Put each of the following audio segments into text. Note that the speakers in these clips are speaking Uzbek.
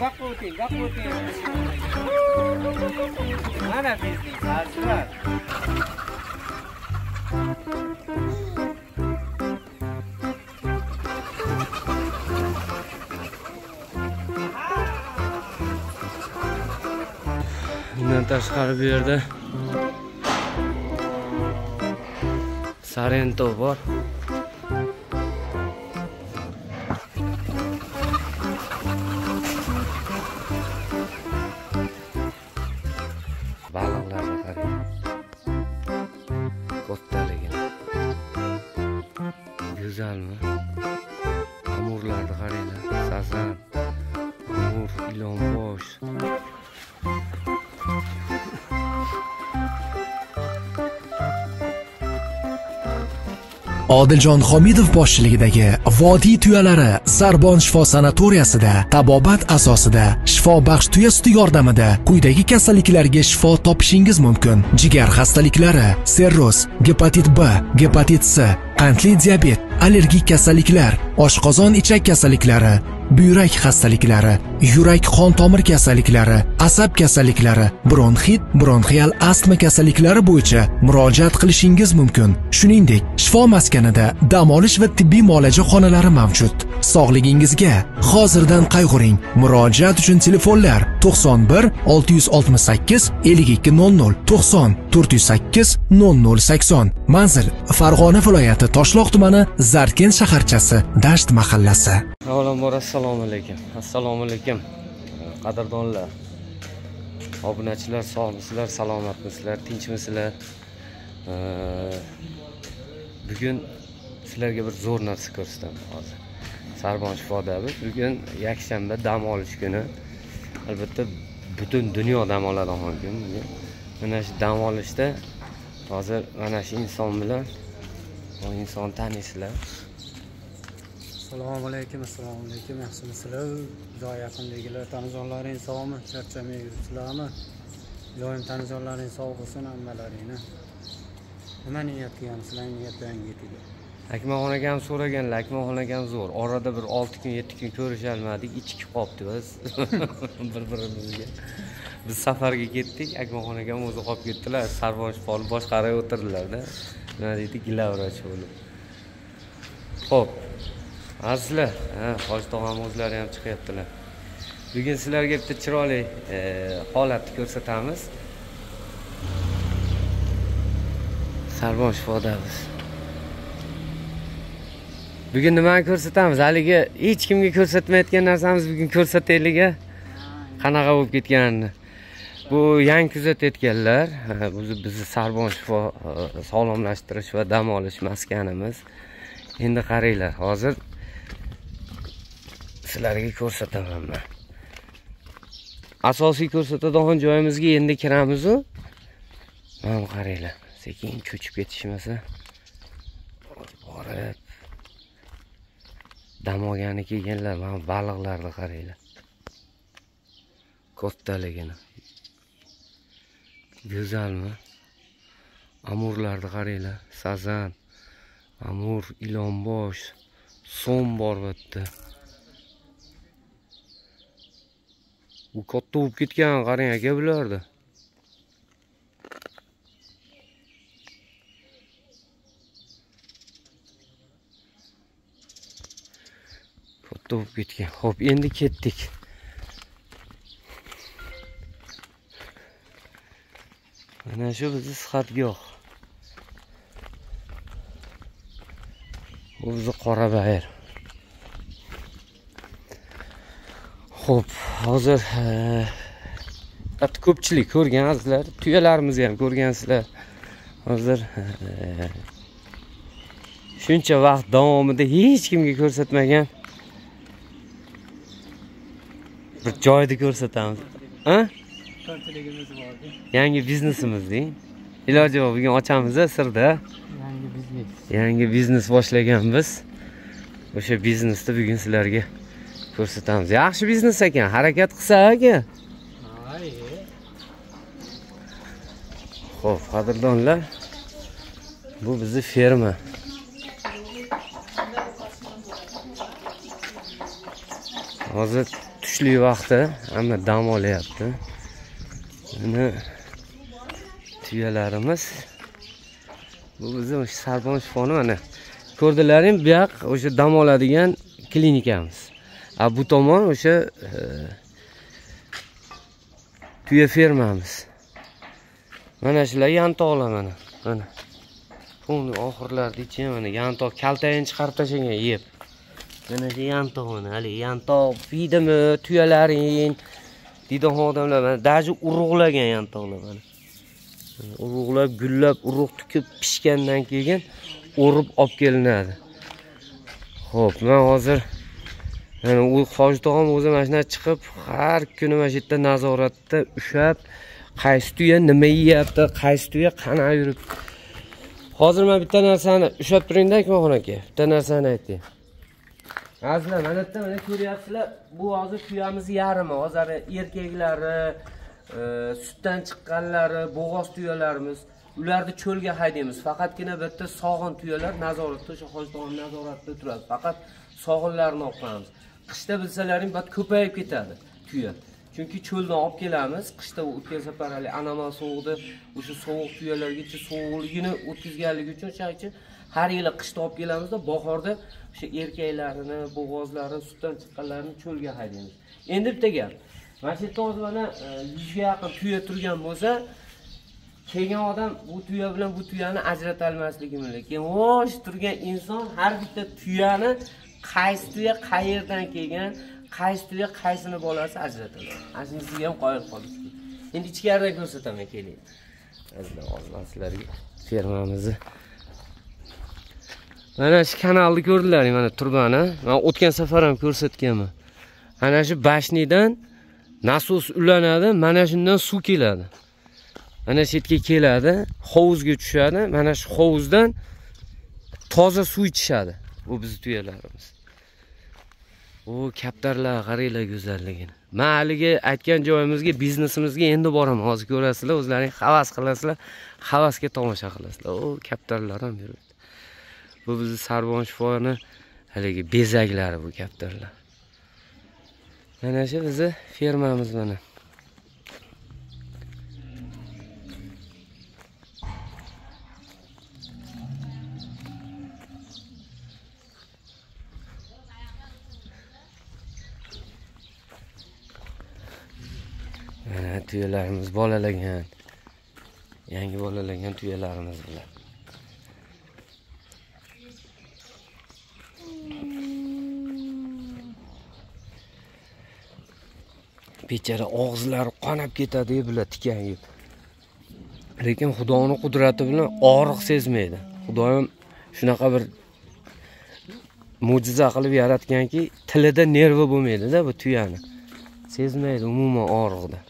Gapga o'ting, gapga o'ting. Mana bizning sarchilar. Bundan tashqari bu yerda Sarento bor. Baliqlarni qarang. Kattaligini. E. Go'zalmi? E. E Amurlarni qaranglar. Sazan, amur, ilonbosh. Odiljon Homidov boshchiligidagi Vodiy tuyalari Sarbon shifo sanatoriyasida tabobat asosida shifobaxsh tuya suti yordamida quyidagi kasalliklarga shifo topishingiz mumkin. Jigar xastaliklari, serroz, gepatit B, gepatit C, qandli diabet, allergik kasalliklar, oshqozon ichak kasalliklari, buyrak xastaliklari, yurak qon tomir kasalliklari, asab kasalliklari, bronxit, bronxial astma kasalliklari bo'yicha murojaat qilishingiz mumkin. Shuningdek, shifo maskanida dam olish va tibbiy muolaja xonalari mavjud. Sog'ligingizga hozirdan qayg'uring. Murojaat uchun telefonlar 91 668 5200 90 408 0080. Manzil: Farg'ona viloyati Toshloq tumani Zarkent shaharchasi, Dasht mahallasi. Avvalambor assalomu alaykum. Assalomu alaykum. Qadrdonlar. Obunachilar sog'misizlar, salomatmisizlar, tinchmisizlar? Bugun sizlarga bir zo'r narsa ko'rsataman hozir. Sarbon shifodabi bugun yakshanba dam olish kuni. Albatta butun dunyo dam oladigan kun. Mana shu dam olishda hozir mana shu inson bilan bu insonni taniysizlar. assalomu alaykum assalomu alaykum. Yaxshimisizlar? Uzoq yaqindagilar tanijonlaring sog'mi charchamay yuribsizlarmi? Doim tanijonlaring sog' bo'lsin hammalaringni. Nima niyat qilgamsizlar niyatdan yetinglar akmaxon akam so'raganlar akmaxon akam zo'r. Orada bir olti kun yetti kun ko'risholmadik ichikib qolibdi biz bir birimizga biz safarga ketdik akmaxon akam o'zi qolib ketdilar. Sarvon shifoni boshqarib o'tirdilarda nima deydi gilavrach bo'lib ho'p azizlar hoji tog'am o'zlari ham chiqyaptilar. Bugun sizlarga bitta chiroyli e, holatni ko'rsatamiz. Sarvon shifodamiz. Bugun nimani ko'rsatamiz? Haligi hech kimga ko'rsatmayotgan narsamiz bugun ko'rsataylik a qanaqa bo'lib ketganini bu yangi kuzatayotganlar o'zi bizni sarbon shifo sog'lomlashtirish va dam olish maskanimiz. Endi qaranglar hozir sizlarga ko'rsataman man. Asosiy ko'rsatadigan joyimizga endi kiramizu. Mana qaranglar sekin cho'chib ketishmasa borib dam olgani kelganlar mana baliqlarni qaranglar. Kattaligini go'zalmi amurlarni qaranglar. Sazan amur ilonbosh so'm bor bu yerda. U katta bo'lib ketgan qarang aka bularni katta bo'lib ketgan. Ho'p endi ketdik. Mana shu bizni sihatgoh bu bizni qora bayir Xo'p, hozir e, katta ko'pchilik ko'rgansizlar tuyalarimizni ham ko'rgansizlar. Hozir e, shuncha vaqt davomida hech kimga ko'rsatmagan bir joyni ko'rsatamiz. Ha? to'rtkonchiligimiz bordi yangi biznesimiz deng iloji yo'q bugun ochamiz sirda yangi biznes. Yangi biznes boshlaganmiz. O'sha biznesni bugun sizlarga ko'rsatamiz. Yaxshi biznes ekan harakat qilsa aka. Ho'p qadrdonlar. Bu bizni ferma. Hozir tushlik vaqti hamma dam olyapti. Mana tuyalarimiz. Bu bizni o'sha sarbon shifoni mana. Ko'rdilaring bu yoq o'sha dam oladigan klinikamiz a bu tomon o'sha e, tuya fermamiz. Mana shular yantoqlar mana mana. Pulni oxirlarida mana yantoq kaltagini chiqarib tashlagan yeb. Mana shu yantoq mana haligi yantoq biydimi tuyalaring. Deydigan odamlar mana даже urug'lagan yantoqlar mana. Mana urug'lab gullab urug' tukib pishgandan keyin o'rib olib kelinadi. Ho'p man hozir mana u hoji tog'am o'zi mana shundan chiqib har kuni mana shu yerda nazoratda ushlab qaysi tuya nima yeyapti qaysi tuya qanaqa yuribdi hozir man bitta narsani ushlab turingda akmalxon aka bitta narsani aytay azizlar mana yerda mana ko'ryapsizlar bu hozir tuyamiz yarmi hozir erkaklari e, sutdan chiqqanlari bo'g'oz tuyalarimiz ularni cho'lga haydaymiz. Faqatgina bitta sog'in tuyalar nazoratda o'sha hoji nazoratida nazoratda turadi. Faqat sog'inlarni olib qo'yamiz. Qishda bilsalaring ko'payib ketadi tuya. Chunki cho'ldan olib kelamiz qishda o'tgan safar haligi anomal sovuqda o'sha sovuq tuyalargacha sovuqligini o'tkazganligi uchun o'shaning uchun har yili qishda olib kelamizda bahorda o'sha erkaklarini bo'g'ozlarini sutdan chiqqanlarini cho'lga haydaymiz. Endi bitta gap. Mana shu yerda hozir mana yuzga yaqin tuya turgan bo'lsa kelgan odam bu tuya bilan bu tuyani ajrata olmasligi mumkin lekin turgan inson har bitta tuyani qaysi tuya qayerdan kelgan qaysi tuya qaysini bolasi ajratadi ana shunisiga ham qoyil qolish endi ichkaridan ko'rsataman keling. Azizlar hozir man sizlarga fermamizni mana shu kanalni ko'rdilaring mana turbani. Man o'tgan safar ham ko'rsatganman. Ana shu bashnidan nasos ulanadi mana shundan suv keladi. Mana shu yerga keladi hovuzga tushadi mana shu hovuzdan toza suv ichishadi bu bizni tuyalarimiz. O kaptarlar qaranglar go'zalligini. Man haligi aytgan joyimizga biznesimizga endi boraman. Hozir ko'rasizlar o'zlaring havas qilasizlar havasga tomosha qilasizlar. O kaptarlar ham yuribdi. Bu bizni sarbon shifoni haligi bezaklari bu kaptarlar mana shu bizni fermamiz mana. Mana tuyalarimiz bolalagan yangi bolalagan tuyalarimiz bular. Bechara og'izlari qonab ketadi bular tikan yeb lekin xudoni qudrati bilan og'riq sezmaydi. Xudoyim shunaqa bir mo'jiza qilib yaratganki tilida nervi bo'lmaydida bu tuyani. Sezmaydi umuman og'riqni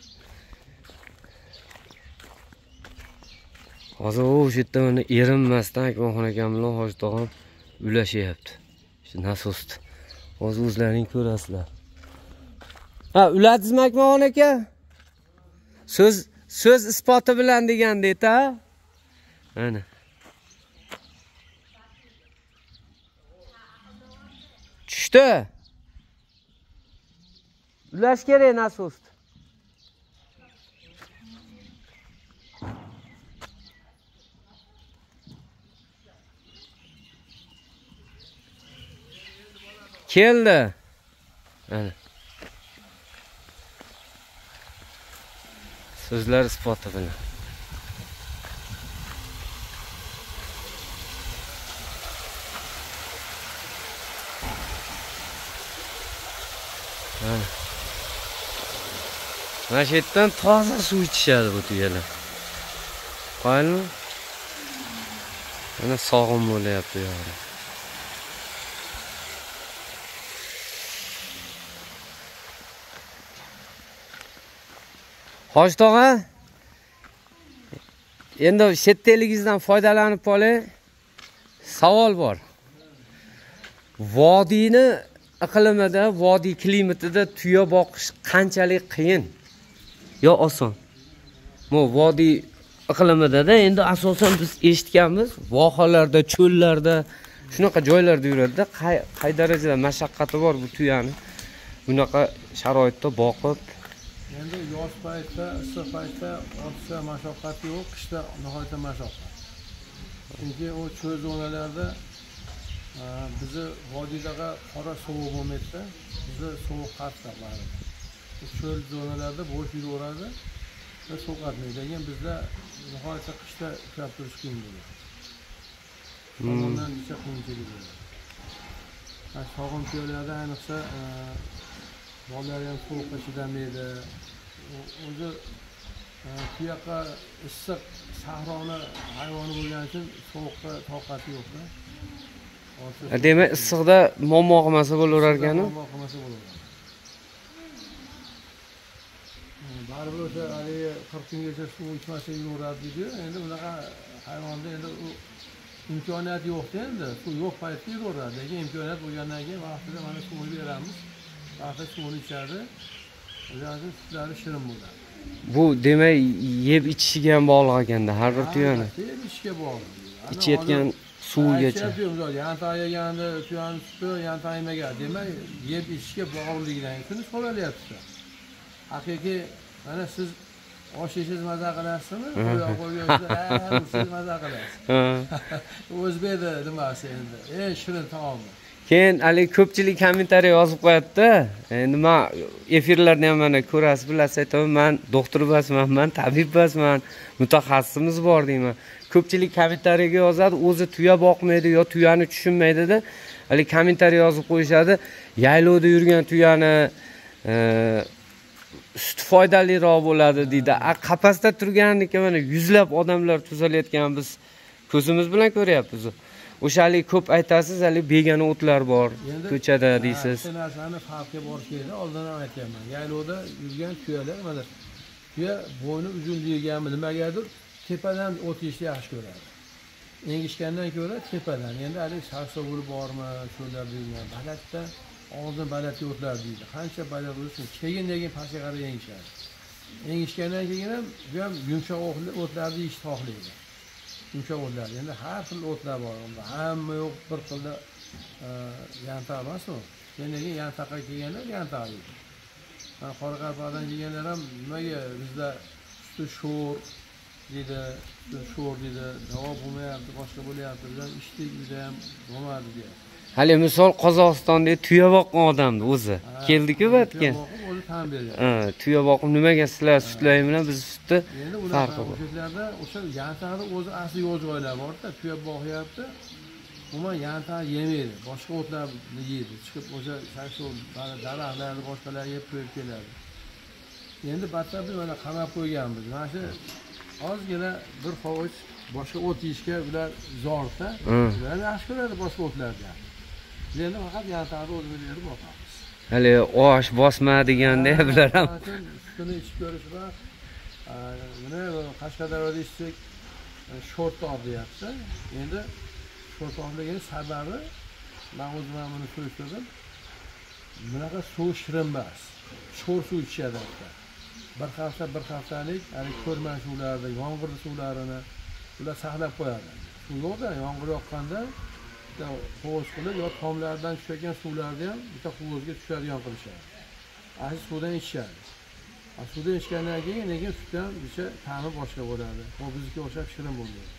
hozir o'sha yerda mana erinmasdan akmalxon akam bilan hoji tog'am ulashyapti. Shu nasosni hozir o'zlaring ko'rasizlar. Ha uladingizmi akmalxon aka? So'z so'z isboti bilan degandek a mana. Tushdi. Ulash kerak nasosni keldi. Mana. So'zlar isboti bilan mana shu yerdan toza suv ichishadi bu tuyalar qoyilmi? Mana sog'in bo'lyapti u hoji tog'a. Endi shetdaligingizdan foydalanib qolay. Savol bor. Vodiyni iqlimida vodiy klimatida tuya boqish qanchalik qiyin? Yo oson. Bu vodiy iqlimidada endi asosan biz eshitganmiz vohalarda cho'llarda shunaqa joylarda yuradida qay qay darajada mashaqqati bor bu tuyani bunaqa sharoitda boqib endi yoz paytda issiq paytda ortiqcha mashaqqati yo'q qishda nihoyatda mashaqqat chunki u cho'l zonalarda e, bizni vodiydaqa qora sovuq bo'lmaydida bizni sovuq qattiq baribir cho'l zonalarda bo'sh yuraveradi va sovqatmaydi lekin bizda nihoyatda qishda ushlab turish qiyin bo'ladi. Tomondan necha qiyinchilik bo'ladi. Ha, sog'im tuyalarda ayniqsa bolalar ham sovuqqa chidamaydi o'zi e, tuyaqa issiq sahroni hayvoni bo'lgani uchun sovuqqa toqati yo'qda demak issiqda muammo qilmasa bo'laverar ekanu muammo qilmasa bo'laveradi E, baribir o'sha haligi qirq kungacha suv ichmasa yuraveradi deydiyu endi bunaqa hayvonda endi u imkoniyati yo'qda endi. Suv yo'q paytda yuraveradi lekin imkoniyat bo'lgandan keyin vaqtida mana suvini beramiz vaqtida suvini ichadi uchun sutlari shirin bo'ladi bu demak yeb ichishiga ham bog'liq ekanda har bir tuyani Yeb ishga bog'liq ichayotgan suvigacha yantoq yeganda tuyani suti yantoq yemagan demak yeb ichishga bog'liqligidan shuni so'ralyapti haqiqiy mana siz osh yeysiz maza qilasizmi oyoq qo'ygansiz "Ha, siz maza qilasiz o'zbekni nimasi endi. Eng shirin taomi keyin haligi ko'pchilik kommentariy yozib qo'yadida e, endi man efirlarni ham mana ko'rasiz bilasiz aytaman man doktor emasman man tabib emasman mutaxassisimiz bor deyman. Ko'pchilik kommentariyga yozadi o'zi tuya boqmaydi yo tuyani tushunmaydida haligi kommentariy yozib qo'yishadi yaylovda yurgan tuyani e, suti foydaliroq bo'ladi deydi. A qafasda turganniki mana yuzlab odamlar tuzalayotgan biz ko'zimiz bilan ko'ryapmiz o'sha haligi ko'p aytasiz haligi begona o'tlar bor ko'chada deysiz. ikkita narsani farqga borish kerak oldin ham aytganman yaylovda yurgan tuyalar mana tuya bo'yni uzun deganmi nimagadir tepadan o't yeyishni yaxshi ko'radi. Engishgandan ko'ra tepadan endi haligi sarsovuli bormi cho'llarda yurgan balandda oldin balandga o'tlar deydi. Qancha baland bo'lsin keyin lekin pastga qarab engishadi. Engishgandan keyin ham bu ham yumshoq o'tla- o'tlarni yeyishni xohlaydi yumshoq o'tlar endi har xil o'tlar bor. Unda hamma yo'q. Bir xilda e, yantoq emas u keyin yantoqqa kelganlar yantoq deydi mana qoraqalpoqdan kelganlar ham nimaga bizda suti sho'r deydi sho'r deydi davo bo'lmayapti boshqa bo'lyapti biz ham ichdik uyda ham bo'lmadi deyapti haligi misol qozog'istonda tuya boqqan odamni o'zi. Keldiku bu yerga Tuya boqib o'zi tan tuya boqib nimaga sizlar sutlaring bilan biz sutni farqi bor o'shalarda o'sha yantoqni o'zi asli yo'l joylari borda tuya boqyapti. Umuman yantoq yemaydi boshqa o'tlarni yeydi. Chiqib o'sha daraxtlarni boshqalarga yeb qo'yib keladi. Endi battar biz mana qamab qo'yganmiz. Mana shu ozgina bir hovuch boshqa o't yeyishga ular zorda. Ular yaxshi ko'radi boshqa o'tlardan biz endi faqat yantoqni o'zimizga boqamiz haligi osh bosma deganda bular ham. sutini ichib ko'rish va buni qashqadaryoda ichsak e, sho'rtoq deyapti. Endi sho'rtoqligini sababi man o'zim ham buni surishtirdim. Bunaqa suv shirin emas. Sho'r suv ichishadi hatto bir hafta bir haftalik haligi ko'rma suvlarni yomg'ir suvlarini ular saqlab qo'yadi. Suv yo'qda yomg'ir yoqqanda bitta hovuz qilib yo tomlardan tushayotgan suvlarni ham bitta hovuzga tushadigan qilishadi. Ana shu suvdan ichishadi. Suvdan ichgandan keyin lekin sutdan o'sha ta'mi boshqa bo'ladi u bizga o'xshab shirin bo'lmaydi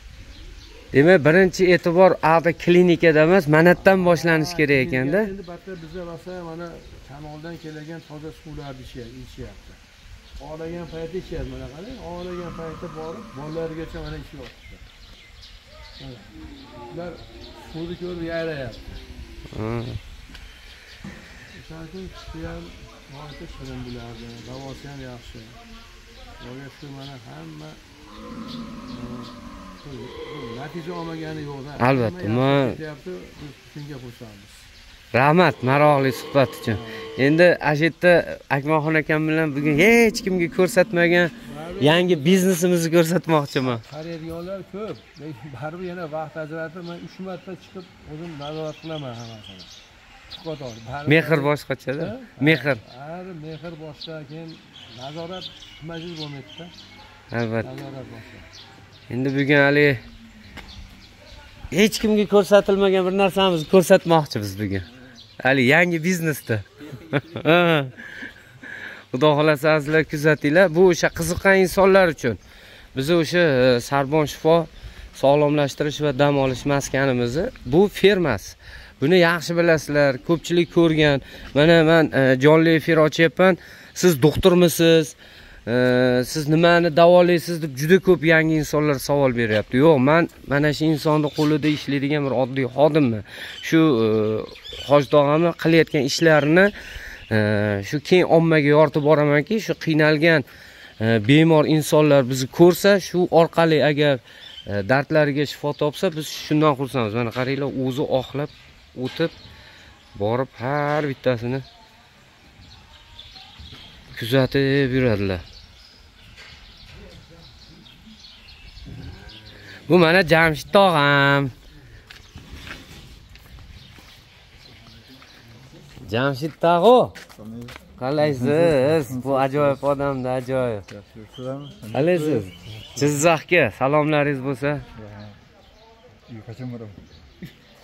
demak birinchi e'tibor ada klinikada emas manatdan boshlanishi kerak ekanda. endi battar bizda rosa mana shamoldan keladigan toza suvlarni ichishyapti og'lagan paytda ichyapti mana qarang og'lagan paytda borib bolalarigacha mana ichyapti ular suvni ko'rib yayrayapti Ha. o'shaning uchun suti ham shirin bo'lardi davosi ham yaxshi xudoga shukur mana hamma natija olmagani yo'qda Albatta, biz shunga xursandmiz rahmat maroqli suhbat uchun. Endi ana shu yerda akmalxon akam bilan bugun hech kimga ko'rsatmagan yangi biznesimizni ko'rsatmoqchiman. Qaraydiganlar ko'p. Lekin baribir yana vaqt ajratib man uch marta chiqib o'zim nazorat qilaman hammasini mehr boshqachada Ha? mehr. Har mehr boshqa keyin nazorat majbur bo'lmaydida albatta. Nazorat boshqa. Endi bugun haligi hech kimga ko'rsatilmagan bir narsamizni ko'rsatmoqchimiz bugun hali yangi biznesda. Xudo xohlasa azizlar kuzatinglar. Bu o'sha qiziqqan insonlar uchun. Bizni o'sha e, sarbon shifo sog'lomlashtirish va dam olish maskanimizni bu fermasi. Buni yaxshi bilasizlar ko'pchilik ko'rgan. Mana man e, jonli efir ochyapman siz doktormisiz siz nimani davolaysiz deb juda ko'p yangi insonlar savol beryapti. Yo'q man mana shu insonni qo'lida ishlaydigan bir oddiy xodimman shu e, hoji qilayotgan ishlarini e, shu keng ommaga yoritib boramanki shu qiynalgan e, bemor insonlar bizni ko'rsa shu orqali agar e, dardlariga shifo topsa biz shundan xursandmiz. Mana qaranglar o'zi oxlab o'tib borib har bittasini kuzatib yuradilar. Bu mana jamshid tog'am. Jamshid tog'u. Qalaysiz bu ajoyib odamda ajoyib. Qalaysiz jizzaxga salomlaringiz bo'lsa. Qachon boraman?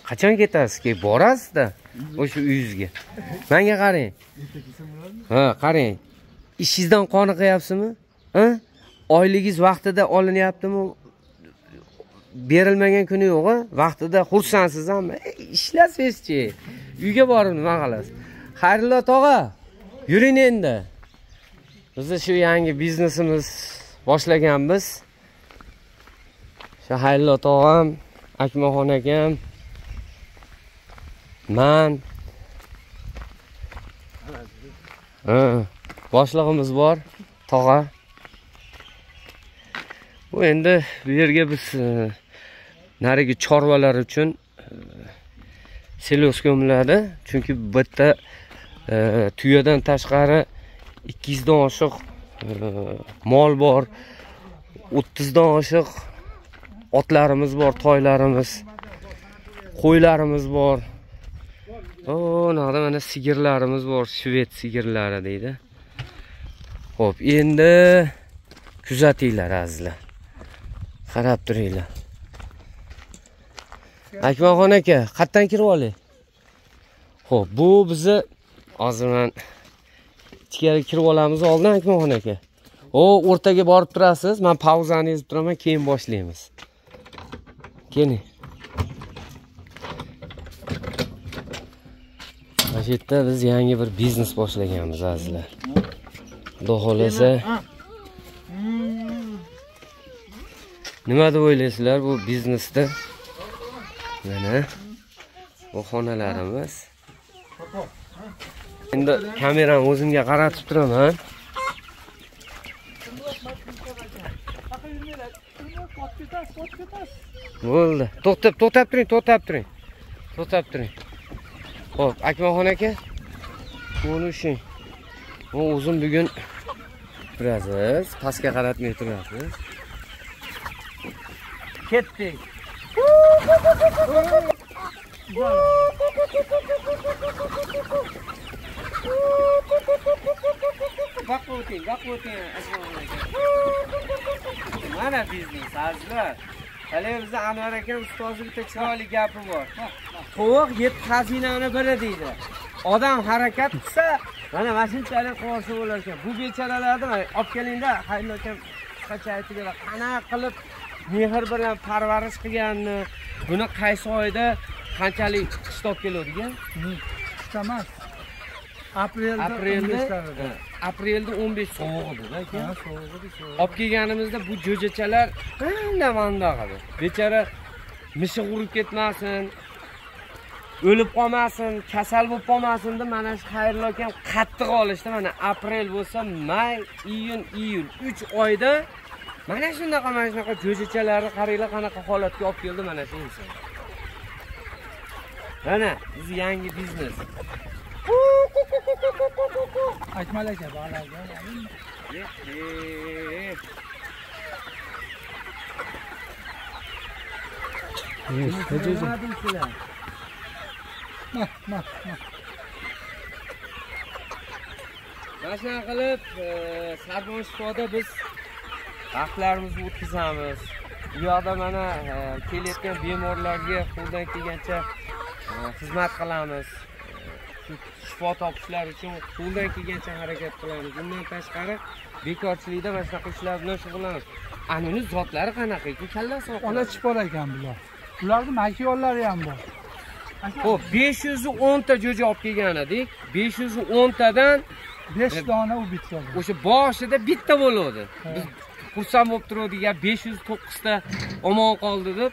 Qachon ketasiz keyin borasizda o'sha uyingizga. Manga qarang. Ha qarang. Ishingizdan qoniqyapsizmi? Ha? Oyligingiz vaqtida olinyaptimi berilmagan kuni yo'q a vaqtida xursandsiz hamma ishlasangizchi uyga borib nima qilasiz? Xayrullo tog'a yuring endi. Bizni shu yangi biznesimiz boshlaganmiz. Shu xayrullo tog'am akmaxon akam man. Boshlig'imiz bor tog'a. Bu endi bu yerga biz e, narigi chorvalar uchun selyoska selos chunki bitta e, tuyadan tashqari ikki yuzdan oshiq e, mol bor o'ttizdan oshiq otlarimiz bor toylarimiz qo'ylarimiz bor. O mana sigirlarimiz bor shved sigirlari deydi. Ho'p endi kuzatinglar azizlar. Qarab turinglar. Akmalxon aka qayerdan kirib olay ho'p bu bizni hozir man ichkari kirib olamiz oldin akmalxon aka. O o'rtaga borib turasiz man pauzani yozib turaman keyin boshlaymiz. Keling. Mana shu yerda biz yangi bir biznes boshlaganmiz azizlar. Xudo xohlasa. Nima deb o'ylaysizlar bu biznesda? Mana bu xonalarimiz. Endi kamerani o'zimga qaratib turaman. Bo'ldi. To'xtab to'xtab turing to'xtab turing. To'xtab turing. Ho'p akmalxon aka buni ushing o'zim bugun turasiz pastga qaratmay turasiz. Ketdik boqib o'ting o'ting mana biznes azizlar haligi bizni anvar aka ustozni bitta chiroyli gapi bor. Tovuq yetti xazinani biri deydi. Odam harakat qilsa mana mana shunchalik quvonchli bo'lar ekan bu bechoralarni olib kelinglar. Xayrullo akam qisqacha aytib beradi qanaqa qilib mehr bilan parvarish qilganini buni qaysi oyda qanchalik chiqishda olib keluvdik qishda emas aprelda aprelda aprelda o'n besh sovuq edi aka olib kelganimizda bu jo'jachalar manda manda qildi bechora mishiq urib ketmasin o'lib qolmasin kasal bo'lib qolmasin deb mana shu xayrullo akam qattiq olishdi mana aprel bo'lsa may iyun iyul uch oyda mana shunaqa mana shunaqa jo'jachalarni qaranglar qanaqa holatga olib keldi mana shu inson. Mana biz yangi biznes. Akmal aka deysizlar mana shunaqa qilib sarbon shifoda biz vaqtlarimizni o'tkazamiz. Bu yoqda mana e, kelayotgan bemorlarga qo'ldan kelgancha e, xizmat qilamiz. Shu shifo topishlari uchun qo'ldan kelgancha harakat qilamiz. Undan tashqari bekorchilikda mana shunaqa ishlar bilan shug'ullanamiz. Anini zotlari qanaqa ekan? Kallasi ola chipor ekan bular. Bularni makiyonlari ham bor. Ho'p besh yuz o'nta jo'ja olib kelgan edik. Besh yuz o'ntadan besh dona u bitta. o'sha boshida bitta bo'luvdi biz xursand bo'lib turuvdik. Ya besh yuz to'qqizta omon qoldi deb.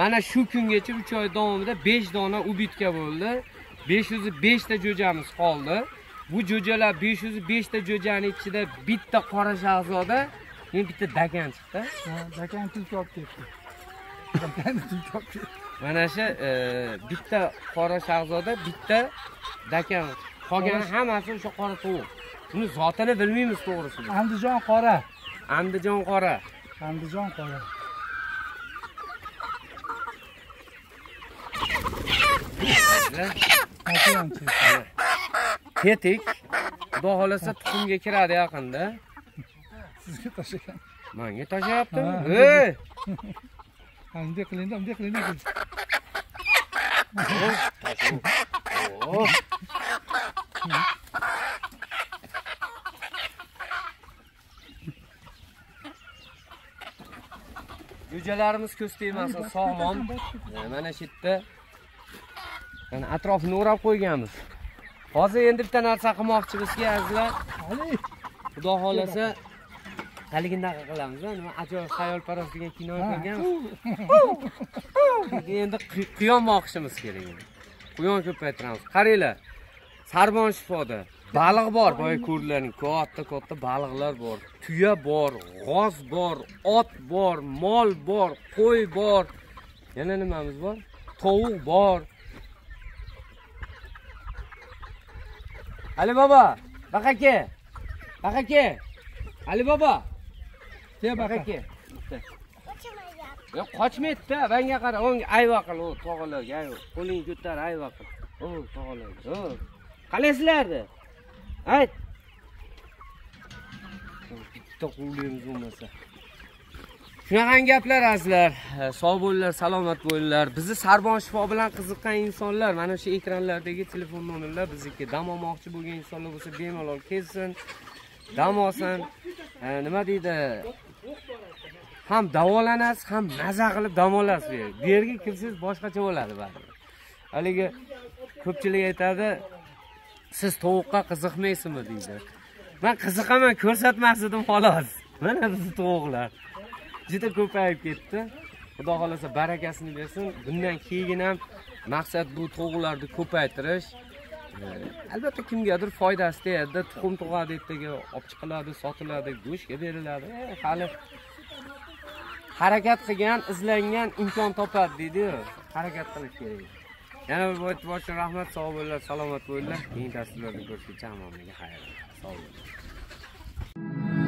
Mana shu kungacha uch oy davomida besh dona ubitka bo'ldi. besh yuz beshta jo'jamiz qoldi. Bu jo'jalar besh yuz beshta jo'jani ichida bitta qora shahzoda men bitta dakan chiqdi. Dakan tulki olib ketdi. Tulki olib ketdi. Mana shu e, bitta qora shahzoda bitta dakan qolgani hammasi o'sha qora tovuq buni zotini bilmaymiz to'g'risi biz. andijon qora andijon qora. Andijon qora. Tetik. Xudo xohlasa tuxumga kiradi yaqinda. Sizga tashlagan. Manga tashlayaptimi? Ha. ey bunday qilingda bunday qilingda Oh. jo'jalarimiz ko'z tegmasin sog'lom mana shu yerda mana atrofini o'rab qo'yganmiz. Hozir endi bitta narsa qilmoqchimizki azizlar. Xudo xohlasa haligindaqa qilamiz nima ajoyib xayolparast degan kino ko'rganmiz. Endi qu- quyon boqishimiz kerak. Quyon ko'paytiramiz. Qaranglar sarbon shifoda baliq bor boya ko'rdilaring katta katta baliqlar bor. Tuya bor g'oz bor ot bor mol bor qo'y bor. Yana nimamiz bor? Tovuq bor. Ali bobo baqa aka baqa aka ali bobo ke baqa. Aka yo'q qochmaydida manga qara. O'ng ayva qil u tog'alarga qo'lingni ko'tar ayva qil. O tog'alarga qalaysizlardi ayt bitta quvligimiz bo'lmasa. Shunaqangi gaplar azizlar. Sog' bo'linglar salomat bo'linglar bizni sarbon shifo bilan qiziqqan insonlar mana shu ekranlardagi telefon nomerlar bizniki. Dam olmoqchi bo'lgan insonlar bo'lsa bemalol kelsin. Dam olsin. Nima deydi? Ham davolanasiz ham maza qilib dam olasiz. Bu yerga bu yerga kirsangiz boshqacha bo'ladi baribir haligi ko'pchilik aytadi siz tovuqqa qiziqmaysizmi deydi. Man qiziqaman ko'rsatmas edim xolos. Mana bizni tovuqlar. Juda ko'payib ketdi. Xudo xohlasa barakasini bersin. Bundan keyin ham maqsad bu tovuqlarni ko'paytirish. Albatta kimgadir foydasi tegadi tuxum tug'adi ertaga olib chiqiladi sotiladi go'shtga beriladi. Hali harakat qilgan izlangan imkon topadi deydiyu harakat qilish kerak. yana bir bor e'tibor uchun rahmat sog' bo'linglar salomat bo'linglar. Keyingi dasturlarda ko'rishguncha hammamizga xayr sog' bo'linglar